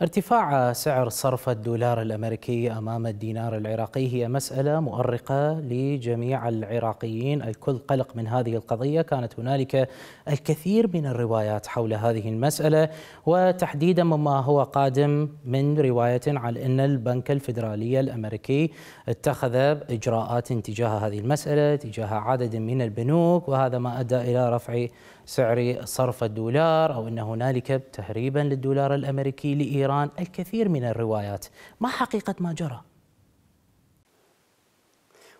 ارتفاع سعر صرف الدولار الأمريكي أمام الدينار العراقي هي مسألة مؤرقة لجميع العراقيين، الكل قلق من هذه القضية، كانت هنالك الكثير من الروايات حول هذه المسألة وتحديدا مما هو قادم من رواية على إن البنك الفدرالي الأمريكي اتخذ إجراءات تجاه هذه المسألة، تجاه عدد من البنوك وهذا ما أدى إلى رفع سعر صرف الدولار أو إن هنالك تهريبا للدولار الأمريكي لايران الكثير من الروايات. ما حقيقة ما جرى؟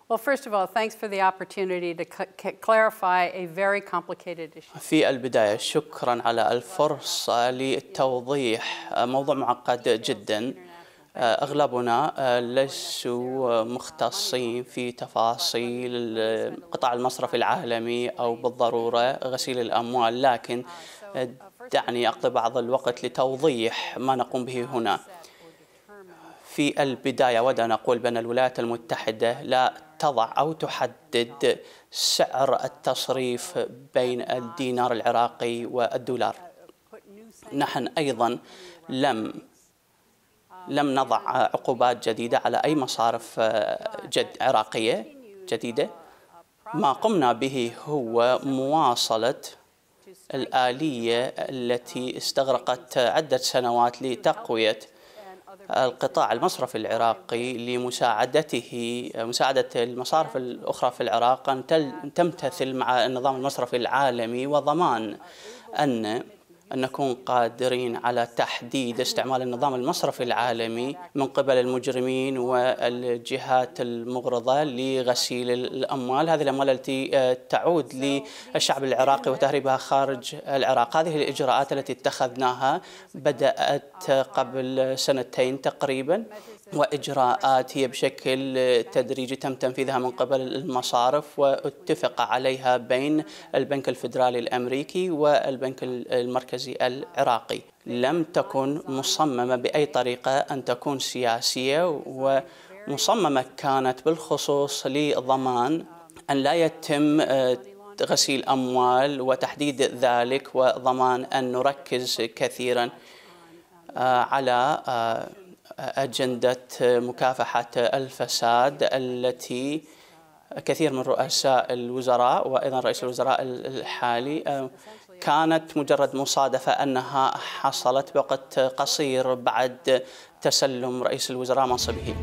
Well, first of all, thanks for the opportunity to clarify a very complicated issue. في البداية شكرا على الفرصة للتوضيح. موضوع معقد جدا. أغلبنا ليسوا مختصين في تفاصيل قطاع المصرف العالمي أو بالضرورة غسيل الأموال لكن دعني أقضي بعض الوقت لتوضيح ما نقوم به هنا. في البداية أود أن أقول بأن الولايات المتحدة لا تضع أو تحدد سعر التصريف بين الدينار العراقي والدولار. نحن أيضا لم لم نضع عقوبات جديدة على أي مصارف جد عراقية جديدة. ما قمنا به هو مواصلة الآلية التي استغرقت عدة سنوات لتقوية القطاع المصرفي العراقي لمساعدته مساعدة المصارف الأخرى في العراق أن تمتثل مع النظام المصرفي العالمي وضمان أن أن نكون قادرين على تحديد استعمال النظام المصرفي العالمي من قبل المجرمين والجهات المغرضة لغسيل الأموال. هذه الأموال التي تعود للشعب العراقي وتهريبها خارج العراق. هذه الإجراءات التي اتخذناها بدأت قبل سنتين تقريبا وإجراءات هي بشكل تدريجي تم تنفيذها من قبل المصارف واتفق عليها بين البنك الفدرالي الأمريكي والبنك المركزي العراقي. لم تكن مصممة بأي طريقة أن تكون سياسية ومصممة كانت بالخصوص لضمان أن لا يتم غسيل أموال وتحديد ذلك وضمان أن نركز كثيرا على أجندة مكافحة الفساد التي كثير من رؤساء الوزراء وأيضا رئيس الوزراء الحالي كانت مجرد مصادفة أنها حصلت بوقت قصير بعد تسلم رئيس الوزراء منصبه